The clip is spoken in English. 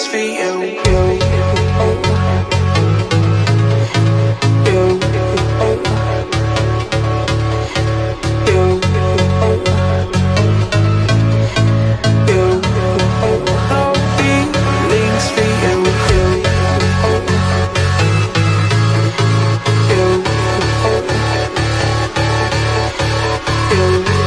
just for you. you